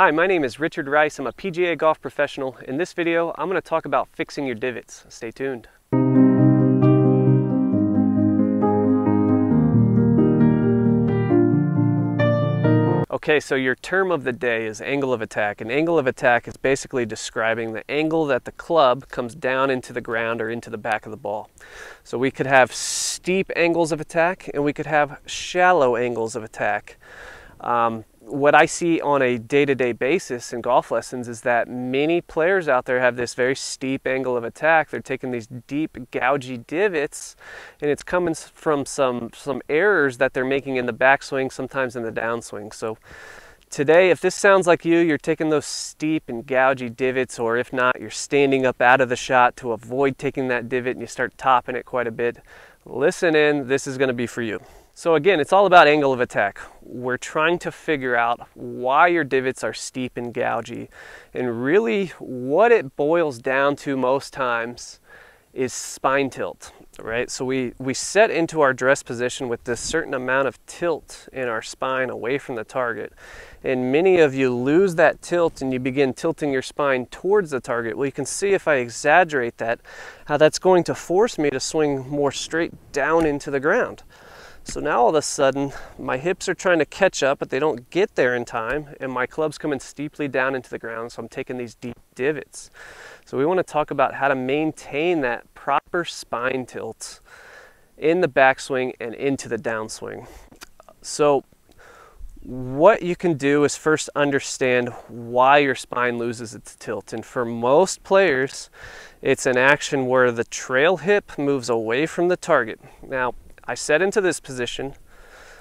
Hi, my name is Richard Rice. I'm a PGA golf professional. In this video, I'm going to talk about fixing your divots. Stay tuned. Okay, so your term of the day is angle of attack. An angle of attack is basically describing the angle that the club comes down into the ground or into the back of the ball. So we could have steep angles of attack and we could have shallow angles of attack. Um, what I see on a day-to-day basis in golf lessons is that many players out there have this very steep angle of attack. They're taking these deep, gougy divots, and it's coming from some some errors that they're making in the backswing, sometimes in the downswing. So today, if this sounds like you, you're taking those steep and gougy divots, or if not, you're standing up out of the shot to avoid taking that divot and you start topping it quite a bit. Listen in, this is going to be for you. So again, it's all about angle of attack. We're trying to figure out why your divots are steep and gougy. And really what it boils down to most times is spine tilt, right? So we, we set into our dress position with this certain amount of tilt in our spine away from the target. And many of you lose that tilt and you begin tilting your spine towards the target. Well, you can see if I exaggerate that, how that's going to force me to swing more straight down into the ground. So now all of a sudden, my hips are trying to catch up, but they don't get there in time, and my club's coming steeply down into the ground, so I'm taking these deep divots. So we want to talk about how to maintain that proper spine tilt in the backswing and into the downswing. So what you can do is first understand why your spine loses its tilt. And for most players, it's an action where the trail hip moves away from the target. Now, I set into this position.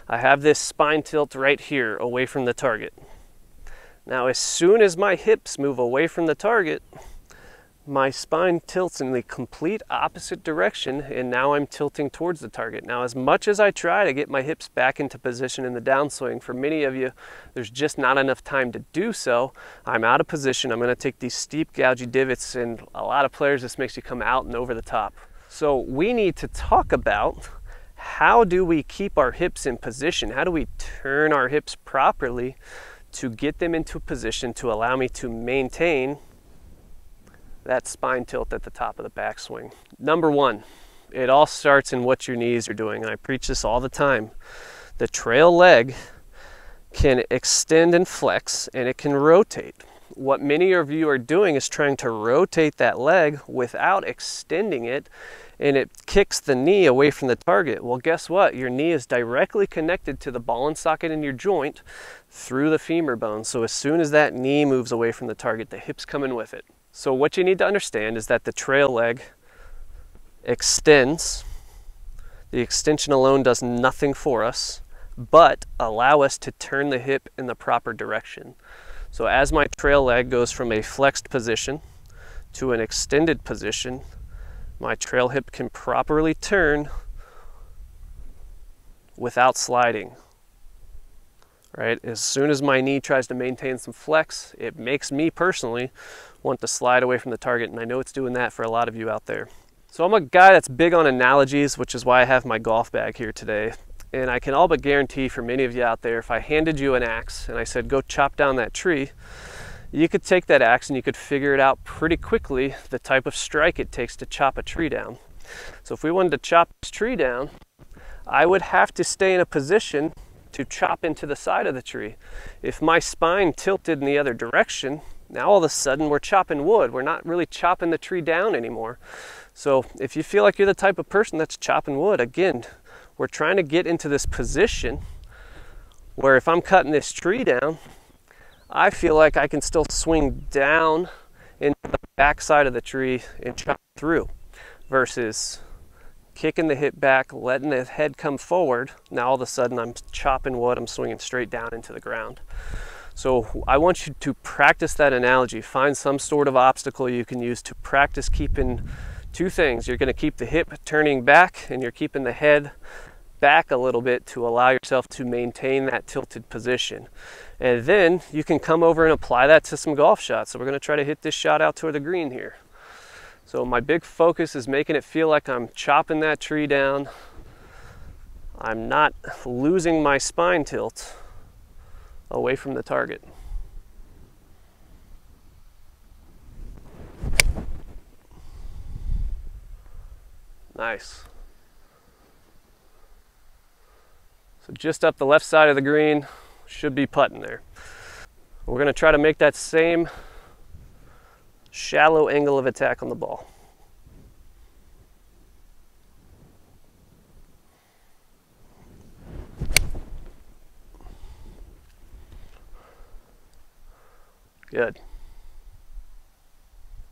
I have this spine tilt right here away from the target. Now as soon as my hips move away from the target, my spine tilts in the complete opposite direction and now I'm tilting towards the target. Now as much as I try to get my hips back into position in the downswing, for many of you there's just not enough time to do so. I'm out of position. I'm going to take these steep gougy divots and a lot of players this makes you come out and over the top. So we need to talk about how do we keep our hips in position? How do we turn our hips properly to get them into position to allow me to maintain that spine tilt at the top of the backswing? Number one, it all starts in what your knees are doing. I preach this all the time. The trail leg can extend and flex and it can rotate. What many of you are doing is trying to rotate that leg without extending it and it kicks the knee away from the target. Well, guess what? Your knee is directly connected to the ball and socket in your joint through the femur bone. So as soon as that knee moves away from the target, the hip's coming with it. So what you need to understand is that the trail leg extends. The extension alone does nothing for us, but allow us to turn the hip in the proper direction. So as my trail leg goes from a flexed position to an extended position, my trail hip can properly turn without sliding. Right? As soon as my knee tries to maintain some flex, it makes me personally want to slide away from the target, and I know it's doing that for a lot of you out there. So I'm a guy that's big on analogies, which is why I have my golf bag here today. And I can all but guarantee for many of you out there, if I handed you an axe and I said, go chop down that tree, you could take that axe and you could figure it out pretty quickly the type of strike it takes to chop a tree down. So if we wanted to chop this tree down, I would have to stay in a position to chop into the side of the tree. If my spine tilted in the other direction, now all of a sudden we're chopping wood. We're not really chopping the tree down anymore. So if you feel like you're the type of person that's chopping wood, again, we're trying to get into this position where if I'm cutting this tree down, I feel like I can still swing down into the back side of the tree and chop through versus kicking the hip back, letting the head come forward. Now all of a sudden I'm chopping wood, I'm swinging straight down into the ground. So I want you to practice that analogy. Find some sort of obstacle you can use to practice keeping two things. You're gonna keep the hip turning back and you're keeping the head back a little bit to allow yourself to maintain that tilted position. And then you can come over and apply that to some golf shots. So we're gonna try to hit this shot out toward the green here. So my big focus is making it feel like I'm chopping that tree down. I'm not losing my spine tilt away from the target. Nice. So just up the left side of the green, should be putting there. We're going to try to make that same shallow angle of attack on the ball. Good.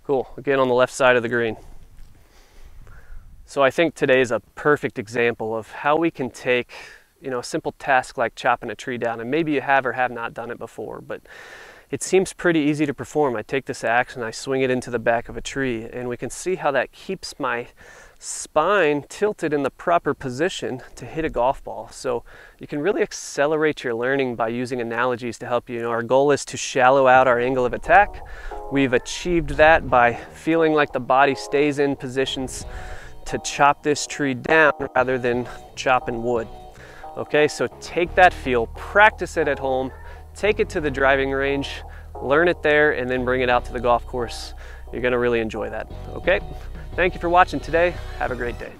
Cool, again on the left side of the green. So I think today is a perfect example of how we can take, you know, a simple task like chopping a tree down, and maybe you have or have not done it before, but it seems pretty easy to perform. I take this axe and I swing it into the back of a tree, and we can see how that keeps my spine tilted in the proper position to hit a golf ball. So you can really accelerate your learning by using analogies to help you. you know, our goal is to shallow out our angle of attack. We've achieved that by feeling like the body stays in positions to chop this tree down rather than chopping wood. Okay, so take that feel, practice it at home, take it to the driving range, learn it there, and then bring it out to the golf course. You're gonna really enjoy that, okay? Thank you for watching today. Have a great day.